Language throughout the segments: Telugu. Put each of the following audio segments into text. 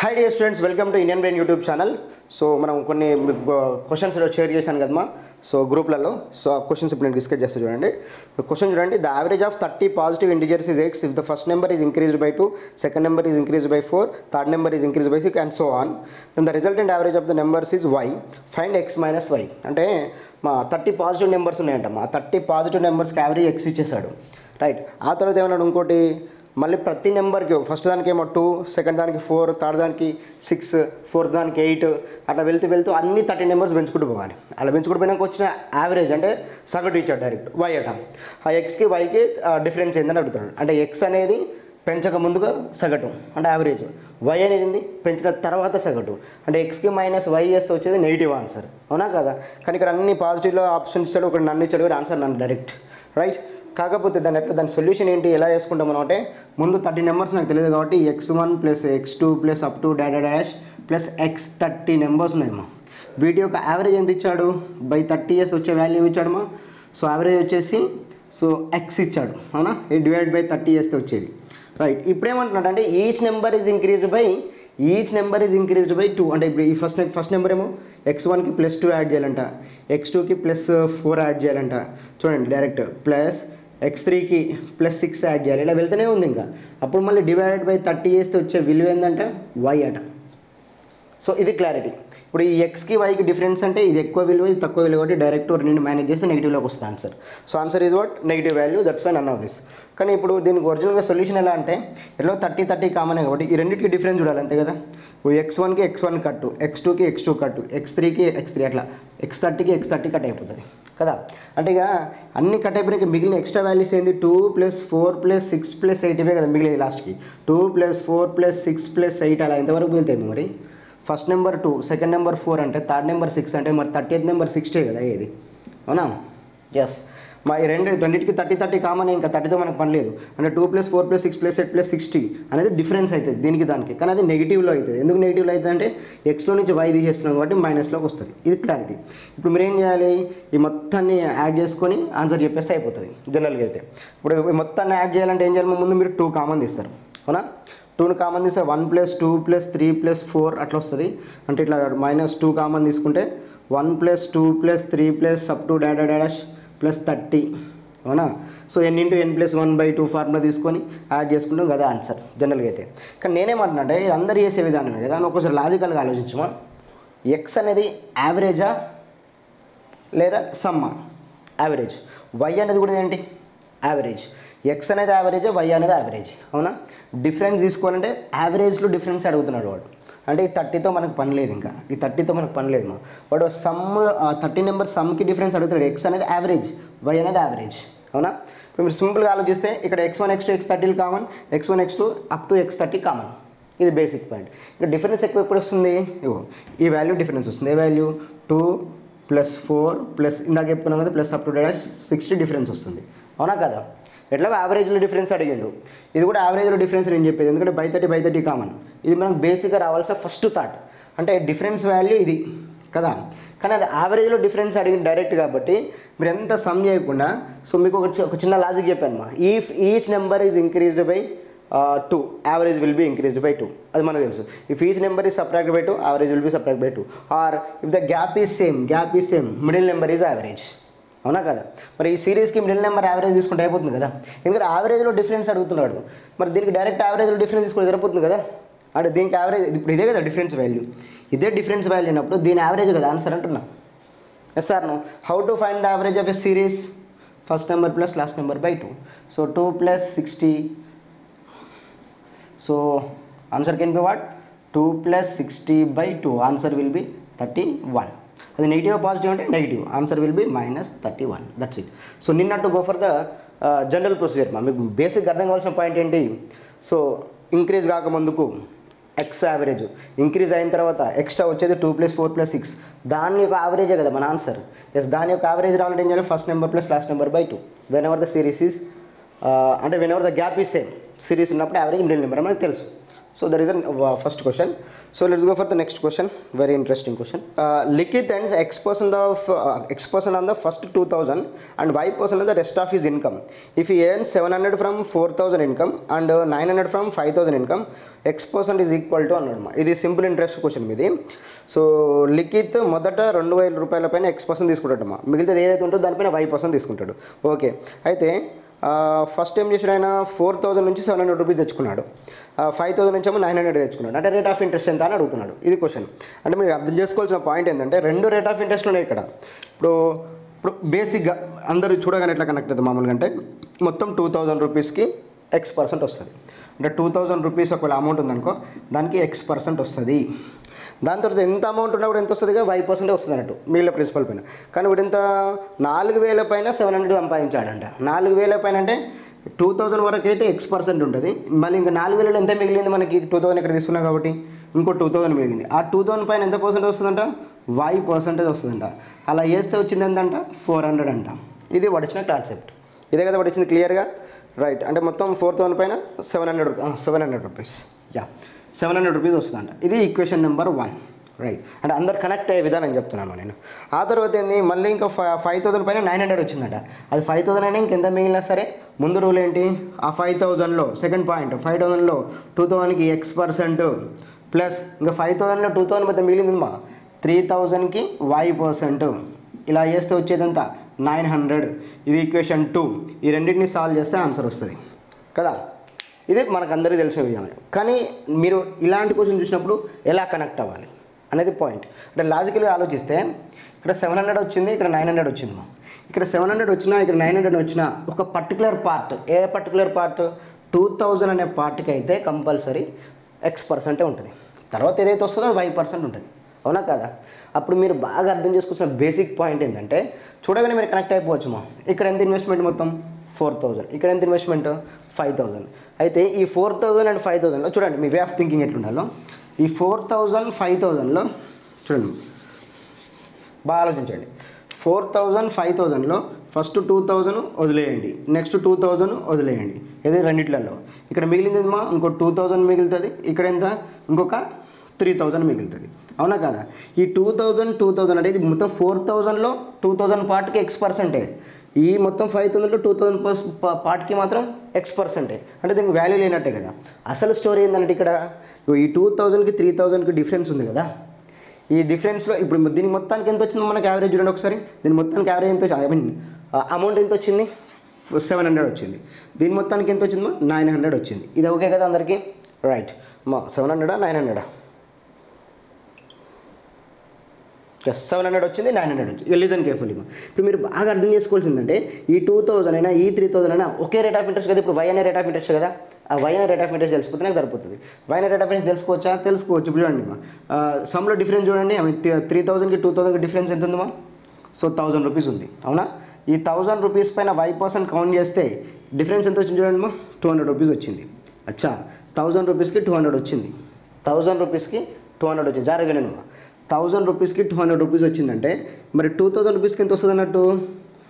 Hi dear students welcome to Indian Brain YouTube channel so మనం కొన్ని క్వశ్చన్స్ షేర్ చేశాను కదమ్మా. సో గ్రూప్లలో. సో ఆ క్వశ్చన్స్ ఇప్పుడు నేను డిస్కస్ చేస్తా చూడండి. క్వశ్చన్ చూడండి. The average of thirty positive integers is x if the first number is increase by two second number is increase by four third number is increase by six and so on then the and average of the numbers is y find x minus y అంటే మా థర్టీ పాజిటివ్ నెంబర్స్ ఉన్నాయంటమ్మా. థర్టీ పాజిటివ్ నెంబర్స్కి యావరేజ్ ఎక్స్ ఇచ్చేసాడు. రైట్ ఆ తర్వాత ఏమన్నాడు ఇంకోటి? మళ్ళీ ప్రతి నెంబర్కి ఫస్ట్ దానికి ఏమో టూ సెకండ్ దానికి ఫోర్ థర్డ్ దానికి సిక్స్ ఫోర్త్ దానికి ఎయిట్ అట్లా వెళ్తూ వెళ్తూ అన్ని థర్టీ నెంబర్స్ పెంచుకుంటూ పోవాలి. అలా పెంచుకుంటూ పోయినాక వచ్చిన యావరేజ్ అంటే సగటు ఇచ్చాడు డైరెక్ట్ వై అట. ఆ ఎక్స్కి వైకి డిఫరెన్స్ ఏందని అడుగుతాడు. అంటే ఎక్స్ అనేది పెంచక ముందుగా సగటు అంటే యావరేజ్. వై అనేది పెంచిన తర్వాత సగటు. అంటే ఎక్స్కి మైనస్ వై చేస్తే వచ్చేది నెగిటివ్ ఆన్సర్. అవునా కదా? కానీ ఇక్కడ అన్ని పాజిటివ్లో ఆప్షన్ ఇచ్చాడు ఒకటి నన్ను ఇచ్చాడు కూడా ఆన్సర్ నన్ను డైరెక్ట్. రైట్? కాకపోతే దాని ఎట్లా దాని సొల్యూషన్ ఏంటి? ఎలా చేసుకుంటాం మనం అంటే ముందు థర్టీ నెంబర్స్ నాకు తెలియదు కాబట్టి x one plus x two plus up to డాడా dash plus x thirty numbers ఉన్నాయమ్మా. వీటి యొక్క యావరేజ్ ఎంత ఇచ్చాడు? బై థర్టీ ఇయర్స్ వచ్చే వాల్యూ ఇచ్చాడమ్మా. సో యావరేజ్ వచ్చేసి సో ఎక్స్ ఇచ్చాడు. అవునా? డివైడ్ బై థర్టీ ఇయర్స్ వచ్చేది. రైట్ ఇప్పుడు ఏమంటున్నాడు అంటే each number is increased by each number is increased by two అంటే ఇప్పుడు ఈ ఫస్ట్ ఫస్ట్ నెంబర్ ఏమో ఎక్స్ వన్కి ప్లస్ టూ యాడ్ చేయాలంట. ఎక్స్ టూకి ప్లస్ ఫోర్ యాడ్ చేయాలంట. చూడండి డైరెక్ట్ ప్లస్ ఎక్స్ త్రీకి ప్లస్ సిక్స్ యాడ్ చేయాలి. ఇలా వెళ్తూనే ఉంది ఇంకా. అప్పుడు మళ్ళీ డివైడెడ్ బై థర్టీ చేస్తే వచ్చే విలువ ఏంటంటే వై అట. సో ఇది క్లారిటీ ఇప్పుడు ఈ ఎక్స్కి వైకి డిఫరెన్స్ అంటే ఇది ఎక్కువ విలువ ఇది తక్కువ విలువ కాబట్టి డైరెక్ట్ రెండు మేనేజ్ చేస్తే నెగిటివ్లోకి వస్తుంది answer so answer is what negative value that's why none of this కానీ ఇప్పుడు దీనికి ఒరిజినల్గా సొల్యూషన్ ఎలా అంటే ఎట్లా థర్టీ థర్టీ కామన్ కాబట్టి ఈ రెండింటికి డిఫరెన్స్ చూడాలి అంతే కదా? ఇప్పుడు ఎక్స్ వన్కి ఎక్స్ వన్ కట్టు ఎక్స్ టూకి ఎక్స్ టూ కట్టు ఎక్స్ త్రీకి ఎక్స్ త్రీ అట్లా. ఎక్స్ థర్టీకి ఎక్స్ థర్టీ కట్ అయిపోతుంది. కదా? అంటే ఇక అన్ని కట్ అయిపోయినాక మిగిలిన ఎక్స్ట్రా వాల్యూస్ ఏంది? Two plus four plus six plus eight ఇవే కదా మిగిలిన లాస్ట్కి two plus four plus six plus eight అలా ఎంతవరకు మిగులుతాయి మరి? First number two second number four అంటే థర్డ్ నెంబర్ సిక్స్ అంటే మరి థర్టీ ఎయిత్ నెంబర్ సిక్స్టీ కదా ఇది అవునా? ఎస్ మా ఈ రెండు రెండింటికి థర్టీ థర్టీ కామన్ ఇంకా థర్టీతో మనకు పని లేదు. అంటే two plus four plus six plus eight plus sixty అనేది డిఫరెన్స్ అవుతుంది దీనికి దానికి. కానీ అది నెగిటివ్లో అవుతుంది. ఎందుకు నెగిటివ్లో అవుతుంది అంటే ఎక్స్లో నుంచి వై తీసేస్తున్నాం కాబట్టి మైనస్లోకి వస్తుంది. ఇది క్లారిటీ. ఇప్పుడు మీరు ఏం చేయాలి? ఈ మొత్తాన్ని యాడ్ చేసుకొని ఆన్సర్ చెప్పేస్తే అయిపోతుంది. జనరల్గా అయితే. ఇప్పుడు ఈ మొత్తాన్ని యాడ్ చేయాలంటే ఏం చేయాలి? ముందు మీరు టూ కామన్ తీస్తారు. అవునా? టూను కామన్ తీస్తే one plus two plus three plus four అట్లా వస్తుంది. అంటే ఇట్లా మైనస్ టూ కామన్ తీసుకుంటే one plus two plus three plus up to డాడా డాడాష్ ప్లస్ థర్టీ అవునా? So n into n plus one by two formula తీసుకొని యాడ్ చేసుకుంటాం కదా ఆన్సర్ జనరల్గా అయితే. కానీ నేనేమంటున్నాంటే ఇది అందరు చేసే విధానమే కదా అని ఒకసారి లాజికల్గా ఆలోచించమా? ఎక్స్ అనేది యావరేజా లేదా సమ్మా యావరేజ్ వై అనేది కూడా ఏంటి? యావరేజ్ ఎక్స్ అనేది యావరేజ్ వై అనేది యావరేజ్ అవునా? డిఫరెన్స్ తీసుకోవాలంటే యావరేజ్లో డిఫరెన్స్ అడుగుతున్నాడు వాడు. అంటే ఈ థర్టీతో మనకు పని లేదు ఇంకా. ఈ థర్టీతో మనకు పని లేదు మా. వాడు సమ్ థర్టీ నెంబర్ సమ్కి డిఫరెన్స్ అడుగుతాడు. ఎక్స్ అనేది యావరేజ్ వై అనేది యావరేజ్. అవునా? ఇప్పుడు మీరు సింపుల్గా ఆలోచిస్తే ఇక్కడ x one x two x థర్టీలు common. X one x two up to x thirty common. ఇది బేసిక్ పాయింట్ ఇక్కడ డిఫరెన్స్ ఎక్కువ ఎప్పుడు వస్తుంది? ఇగో ఈ వాల్యూ డిఫరెన్స్ వస్తుంది. ఏ value two plus four plus ఇందాక చెప్పుకున్నాం కదా plus up to dash sixty difference వస్తుంది. అవునా కదా? ఎట్లాగో యావరేజ్లో డిఫరెన్స్ అడిగిండు. ఇది కూడా యావరేజ్లో డిఫరెన్స్ నేను చెప్పేది. ఎందుకంటే by thirty by thirty common ఇది మనకు బేసిక్గా రావాల్సిన ఫస్ట్ థాట్ అంటే డిఫరెన్స్ వాల్యూ ఇది కదా? కానీ అది యావరేజ్లో డిఫరెన్స్ అడిగింది డైరెక్ట్ కాబట్టి మీరు ఎంత సమ్ చేయకుండా సో మీకు ఒక చిన్న లాజిక్ చెప్పాను మా. If each number is increased by two average will be increased by two అది మనకు తెలుసు. If each number is separate by two average will be separate by two or if the gap is same gap is same middle number is average అవునా కదా? మరి ఈ సిరీస్కి మిడిల్ నెంబర్ యావరేజ్ తీసుకుంటే అయిపోతుంది కదా? ఎందుకంటే యావరేజ్లో డిఫరెన్స్ అడుగుతున్నాడు. మరి దీనికి డైరెక్ట్ యావరేజ్లో డిఫరెన్స్ తీసుకుంటే సరిపోతుంది కదా? అంటే దీనికి యావరేజ్ ఇప్పుడు ఇదే కదా డిఫరెన్స్ వాల్యూ ఇదే డిఫరెన్స్ వాల్యూ అయినప్పుడు దీని యావరేజ్ కదా? ఆన్సర్ అంటున్నా. Yes sir know how to find the average of a series first number plus last number by two so two plus sixty so answer can be what two plus sixty by two answer will be thirty one అది నెగిటివ్ పాజిటివ్ అంటే negative answer will be minus thirty one that's it so నిన్నట్టు go for the general procedure మా మీకు బేసిక్ అర్థం కావాల్సిన పాయింట్ ఏంటి? సో ఇంక్రీజ్ కాకముందుకు ఎక్స్ యావరేజ్ ఇంక్రీజ్ అయిన తర్వాత ఎక్స్ట్రా వచ్చేది two plus four plus six దాని యొక్క యావరేజే కదా మన ఆన్సర్ ఎస్ దాని యొక్క యావరేజ్ రావాలంటే ఏం చేయాలి? First number plus last number by two whenever the series is అంటే whenever the gap is same series ఉన్నప్పుడు యావరేజ్ మిడిల్ నెంబర్ మనకు తెలుసు. So there is an first question so let's go for the next question very interesting question Likhit and x percent of x person on the first two thousand and y person on the rest of his income if ఈ seven hundred from four thousand income and nine hundred from five thousand income x percent is equal to అన్నమాట ఇది సింపుల్ ఇంట్రెస్ట్ క్వశ్చన్ ఇది సో లిఖిత్ మొదట రెండు వేల రూపాయల పైన ఎక్స్ పర్సెంట్ తీసుకుంటాడమ్మా మిగతాది ఏదైతే ఉంటుందో దానిపైన వై పర్సెంట్ తీసుకుంటాడు. ఓకే అయితే ఫస్ట్ ఏం చేసాడు ఆయన? ఫోర్ థౌసండ్ నుంచి సెవెన్ హండ్రెడ్ రూపీస్ తెచ్చుకున్నాడు. ఫైవ్ థౌసండ్ నుంచి ఏమో నైన్ హండ్రెడ్ తెచ్చుకున్నాడు. అంటే రేట్ ఆఫ్ ఇంట్రెస్ట్ ఎంత అని అడుగుతున్నాడు. ఇది క్వశ్చన్ అంటే మీరు అర్థం చేసుకోవాల్సిన పాయింట్ ఏంటంటే రెండు రేట్ ఆఫ్ ఇంట్రెస్ట్ ఉన్నాయి ఇక్కడ. ఇప్పుడు ఇప్పుడు బేసిక్గా అందరూ చూడగానే ఎట్లా కనెక్ట్ అవుతుంది మామూలుగా అంటే మొత్తం టూ థౌజండ్ రూపీస్కి ఎక్స్ పర్సెంట్ వస్తుంది. అంటే టూ థౌజండ్ రూపీస్ ఒకవేళ అమౌంట్ ఉందనుకో దానికి ఎక్స్ పర్సెంట్ వస్తుంది. దాని తర్వాత ఎంత అమౌంట్ ఉన్నా కూడా ఎంత వస్తుందిగా వై పర్సెంట్ వస్తుంది అన్నట్టు మిగిలిన ప్రిన్సిపల్ పైన. కానీ ఇప్పుడు ఎంత నాలుగు వేల పైన సెవెన్ హండ్రెడ్ సంపాదించాడంట. నాలుగు వేల పైన అంటే టూ థౌజండ్ వరకు అయితే ఎక్స్ పర్సెంట్ ఉంటుంది. మళ్ళీ ఇంకా నాలుగు వేలలో ఎంత మిగిలింది మనకి? టూ థౌసండ్ ఇక్కడ తీసుకున్నాం కాబట్టి ఇంకో టూ థౌసండ్ మిగిలింది. ఆ టూ థౌసండ్ పైన ఎంత పర్సెంట్ వస్తుందంట? వై పర్సెంటేజ్ వస్తుందంట. అలా వేస్తే వచ్చింది ఎంతంట? ఫోర్ హండ్రెడ్ అంట. ఇది పడిచిన కాన్సెప్ట్ ఇదే కదా పడిచింది క్లియర్గా రైట్ అంటే మొత్తం ఫోర్ థౌసండ్ పైన seven hundred seven hundred rupees yeah seven hundred rupees వస్తుందంట. ఇది ఈక్వేషన్ నెంబర్ వన్ రైట్ అంటే అందరు కనెక్ట్ అయ్యే విధానం చెప్తున్నాను నేను. ఆ తర్వాత ఏంది? మళ్ళీ ఇంకా ఫైవ్ థౌసండ్ పైన నైన్ హండ్రెడ్ వచ్చిందంట. అది ఫైవ్ థౌసండ్ అయినా ఇంకెంత మిగిలినా సరే ముందు రూల్ ఏంటి? ఆ ఫైవ్ థౌసండ్లో సెకండ్ పాయింట్ ఫైవ్ థౌసండ్లో టూ థౌసండ్కి ఎక్స్ పర్సెంట్ ప్లస్ ఇంకా ఫైవ్ థౌసండ్లో టూ థౌసండ్ మధ్య మిగిలింది మా త్రీ థౌజండ్కి వై పర్సెంట్ ఇలా చేస్తే వచ్చేదంతా నైన్ హండ్రెడ్. ఇది ఈక్వేషన్ టూ ఈ రెండింటిని సాల్వ్ చేస్తే ఆన్సర్ వస్తుంది. కదా? ఇది మనకందరికీ తెలిసిన విషయం కానీ మీరు ఇలాంటి క్వశ్చన్ చూసినప్పుడు ఎలా కనెక్ట్ అవ్వాలి అనేది పాయింట్ అంటే లాజికల్గా ఆలోచిస్తే ఇక్కడ సెవెన్ హండ్రెడ్ వచ్చింది ఇక్కడ నైన్ హండ్రెడ్ వచ్చింది. ఇక్కడ సెవెన్ హండ్రెడ్ వచ్చినా ఇక్కడ నైన్ హండ్రెడ్ వచ్చినా ఒక పర్టికులర్ పార్ట్ ఏ పర్టికులర్ పార్ట్ టూ థౌజండ్ అనే పార్ట్కి అయితే కంపల్సరీ ఎక్స్ పర్సెంటే ఉంటుంది. తర్వాత ఏదైతే వస్తుందో వై పర్సెంట్ ఉంటుంది. అవునా కదా? అప్పుడు మీరు బాగా అర్థం చేసుకున్న బేసిక్ పాయింట్ ఏంటంటే చూడగానే మీరు కనెక్ట్ అయిపోవచ్చు మా ఇక్కడ ఎంత ఇన్వెస్ట్మెంట్ మొత్తం? ఫోర్ థౌజండ్ ఇక్కడ ఎంత ఇన్వెస్ట్మెంట్ ఫైవ్ థౌజండ్ అయితే ఈ ఫోర్ థౌజండ్ అండ్ ఫైవ్ థౌజండ్లో చూడండి మీ వే ఆఫ్ థింకింగ్ ఎట్లుండాలో. ఈ ఫోర్ థౌజండ్ ఫైవ్ థౌజండ్లో చూడండి బాగా ఆలోచించండి. ఫోర్ థౌజండ్ ఫైవ్ థౌజండ్లో ఫస్ట్ టూ థౌజండ్ వదిలేయండి. నెక్స్ట్ టూ థౌజండ్ వదిలేయండి. ఇది రెండిట్లలో. ఇక్కడ మిగిలింది మా ఇంకో టూ థౌజండ్ మిగులుతుంది. ఇక్కడ ఎంత? ఇంకొక త్రీ థౌజండ్ మిగులుతుంది. అవునా కదా? ఈ టూ థౌజండ్ టూ థౌజండ్ అనేది ఇది మొత్తం ఫోర్ థౌజండ్లో టూ థౌజండ్ పార్ట్కి ఎక్స్ పర్సెంటేజ్ ఈ మొత్తం ఫైవ్ థౌసండ్లో టూ థౌసండ్ పార్ట్కి మాత్రం ఎక్స్ పర్సెంటేజ్ అంటే దీనికి వాల్యూ లేనట్టే కదా. అసలు స్టోరీ ఏంటంటే ఇక్కడ? ఈ టూ థౌజండ్కి త్రీ థౌజండ్కి డిఫరెన్స్ ఉంది కదా. ఈ డిఫరెన్స్లో ఇప్పుడు దీని మొత్తానికి ఎంత వచ్చింది మనకి యావరేజ్ చూడండి ఒకసారి. దీని మొత్తానికి యావరేజ్ ఎంత ఐ మీన్ అమౌంట్ ఎంత వచ్చింది? సెవెన్ హండ్రెడ్ వచ్చింది. దీని మొత్తానికి ఎంత వచ్చిందో? నైన్ హండ్రెడ్ వచ్చింది. ఇది ఓకే కదా అందరికీ? రైట్ మా సెవెన్ హండ్రెడా నైన్ హండ్రెడా ప్లస్ సెవెన్ హండ్రెడ్ వచ్చింది నైన్ హండ్రెడ్ వచ్చింది. లిజన్ కేర్ఫుల్ ఇప్పుడు మీరు బాగా అర్థం చేసుకోవాల్సిందంటే ఈ టూ థౌసండ్ అయినా ఈ త్రీ థౌసండ్ అయినా ఒకే రేట్ ఆఫ్ ఇంట్రెస్ట్ కదా? ఇప్పుడు వై అనే రేట్ ఆఫ్ ఇంట్రెస్ట్ కదా? ఆ వై అనే రేట్ ఆఫ్ ఇంట్రెస్ట్ తెలిసిపోతే నాకు సరిపోతుంది. వై అనే రేట్ ఆఫ్ ఇంట్రెస్ట్ తెలుసుకోవచ్చా? తెలుసుకోవచ్చు. ఇప్పుడు చూడండి మా. సమ్లో డిఫరెన్స్ చూడండి. ఐ మీన్ త్రీ థౌసండ్కి టూ థౌసండ్కి డిఫరెన్స్ ఎంత ఉందమ్మా? సో థౌసండ్ రూపీస్ ఉంది. అవునా? ఈ థౌసండ్ రూపీస్ పైన వై పర్సెంట్ కౌంట్ చేస్తే డిఫరెన్స్ ఎంత వచ్చింది చూడండి మా? టూ హండ్రెడ్ రూపీస్ వచ్చింది. అచ్చా. థౌసండ్ రూపీస్కి టూ హండ్రెడ్ వచ్చింది. థౌసండ్ రూపీస్కి టూ హండ్రెడ్ వచ్చింది. జాగ్రత్త థౌజండ్ థౌసండ్ రూపీస్కి టూ హండ్రెడ్ రూపీస్ వచ్చిందంటే మరి టూ థౌసండ్ రూపీస్కి ఎంత వస్తుంది అన్నట్టు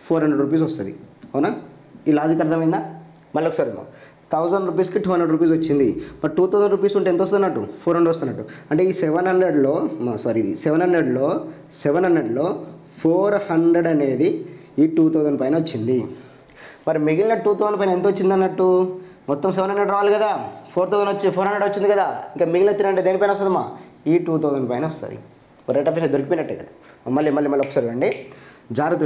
ఫోర్ హండ్రెడ్ రూపీస్ వస్తుంది. అవునా? ఈ లాజిక్ అర్థమైందా? మళ్ళీ ఒకసారి థౌజండ్ రూపీస్కి టూ హండ్రెడ్ రూపీస్ వచ్చింది. మరి టూ థౌసండ్ రూపీస్ ఉంటే ఎంత వస్తున్నట్టు ఫోర్ హండ్రెడ్ వస్తున్నట్టు అంటే ఈ సెవెన్ హండ్రెడ్లో సారీ ఇది సెవెన్ హండ్రెడ్లో సెవెన్ హండ్రెడ్లో ఫోర్ హండ్రెడ్ అనేది ఈ టూ థౌజండ్ పైన వచ్చింది. మరి మిగిలిన టూ థౌసండ్ పైన ఎంత వచ్చింది అన్నట్టు మొత్తం సెవెన్ హండ్రెడ్ రావాలి కదా. ఫోర్ థౌసండ్ వచ్చి ఫోర్ హండ్రెడ్ వచ్చింది కదా. ఇంకా మిగిలిన త్రీ హండ్రెడ్ దేనిపైన వస్తుందమ్మా? ఈ టూ థౌసండ్ పైన వస్తుంది. రేట్ ఆఫ్ దొరికిపోయినట్టే కదా. మళ్ళీ మళ్ళీ మళ్ళీ ఒకసారి అండి జాగ్రత్త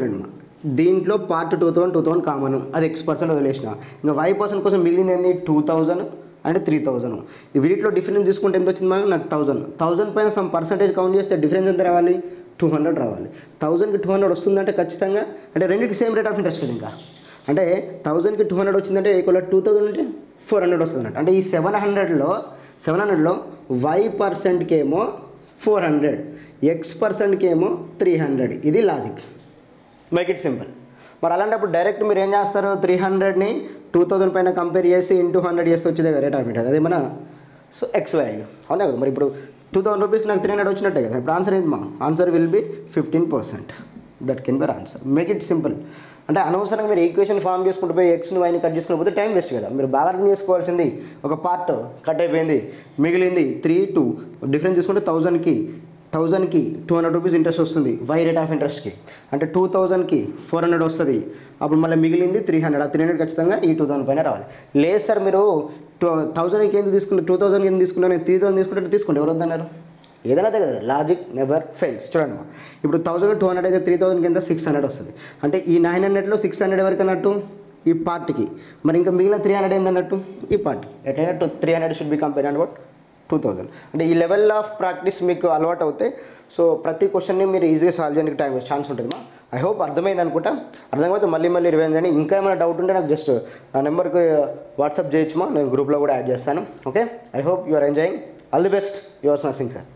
దీంట్లో part two thousand two thousand common. అది ఎక్స్ పర్సెంట్ వదిలేసిన. ఇంకా వై పర్సెంట్ కోసం మిగిలింది two thousand and three thousand వీటిలో డిఫరెన్స్ తీసుకుంటే ఎంత వచ్చింది మనం నాకు థౌసండ్ థౌసండ్ పైన సమ్ పర్సంటేజ్ కౌంట్ చేస్తే డిఫరెన్స్ ఎంత రావాలి? టూ హండ్రెడ్ రావాలి. థౌసండ్కి టూ హండ్రెడ్ వస్తుందంటే ఖచ్చితంగా అంటే రెండింటికి సేమ్ రేట్ ఆఫ్ ఇంట్రెస్ట్ ఇంకా. అంటే థౌసండ్కి టూ హండ్రెడ్ వచ్చిందంటే ఈక్వల్ టూ థౌసండ్ అంటే ఫోర్ హండ్రెడ్ వస్తుంది అంటే ఈ సెవెన్ హండ్రెడ్లో సెవెన్ హండ్రెడ్లో వై పర్సెంట్కి ఏమో ఫోర్ హండ్రెడ్. ఎక్స్ పర్సెంట్కి ఏమో త్రీ హండ్రెడ్. ఇది లాజిక్. మేక్ ఇట్ సింపుల్ మరి అలాంటప్పుడు డైరెక్ట్ మీరు ఏం చేస్తారు? త్రీ హండ్రెడ్ని టూ థౌసండ్ పైన కంపేర్ చేసి ఇంటూ హండ్రెడ్ చేస్తే వచ్చేదే రేట్ ఆఫ్ ఇంట్రెస్ట్ మన సో ఎక్స్ వాల్యూ అవునా కదా? మరి ఇప్పుడు టూ థౌసండ్ రూపీస్ నాకు త్రీ హండ్రెడ్ వచ్చినట్టే కదా? ఇప్పుడు ఆన్సర్ ఏంది మా? Answer will be fifteen percent that can bar answer make it simple అంటే అనవసరంగా మీరు ఈక్వేషన్ ఫామ్ చేసుకుంటూ పోయి ఎక్స్ని వైని కట్ చేసుకుని పోతే టైం వేస్ట్ కదా. మీరు బాగా అర్థం చేసుకోవాల్సింది ఒక పార్ట్ కట్ అయిపోయింది మిగిలింది త్రీ టూ డిఫరెన్స్ చూసుకుంటే థౌజండ్కి థౌజండ్కి టూ హండ్రెడ్ రూపీస్ ఇంట్రెస్ట్ వస్తుంది వై రేట్ ఆఫ్ ఇంట్రెస్ట్కి అంటే టూ థౌజండ్కి ఫోర్ హండ్రెడ్ వస్తుంది అప్పుడు మళ్ళీ మిగిలింది త్రీ హండ్రెడ్ ఆ త్రీ హండ్రెడ్ ఖచ్చితంగా ఈ టూ థౌసండ్ పైన రావాలి. లేదు సార్ మీరు టూ థౌజండ్కి ఎందుకు తీసుకుంటే టూ థౌసండ్కి ఎందుకు తీసుకున్నా నేను త్రీ థౌసండ్ తీసుకుంటే తీసుకుంటే ఎవరు వద్దన్నారు? ఏదైనా అదే కదా లాజిక్ నెవర్ ఫెయిల్స్ చూడండి ఇప్పుడు థౌసండ్ టూ హండ్రెడ్ అయితే త్రీ థౌసండ్ కింద సిక్స్ హండ్రెడ్ వస్తుంది. అంటే ఈ నైన్ హండ్రెడ్లో సిక్స్ హండ్రెడ్ వరకు అన్నట్టు ఈ పార్ట్కి మరి ఇంకా మిగిలిన త్రీ హండ్రెడ్ ఏందన్నట్టు ఈ పార్ట్ ఎట్లయినా two three hundred should be compare about two thousand అంటే ఈ లెవెల్ ఆఫ్ ప్రాక్టీస్ మీకు అలవాటు అవుతే సో ప్రతి క్వశ్చన్ని మీరు ఈజీగా సాల్వ్ చేయడానికి టైం ఛాన్స్ ఉంటుంది మా ఐ హోప్ అర్థమైంది అనుకుంటా. అర్థమైతే మళ్ళీ మళ్ళీ రివైన్ చేయండి. ఇంకా ఏమైనా డౌట్ ఉంటే నాకు జస్ట్ నా నెంబర్కి వాట్సాప్ చేయొచ్చుమా నేను గ్రూప్లో కూడా యాడ్ చేస్తాను. Okay I hope you are enjoying all the best your nursing sir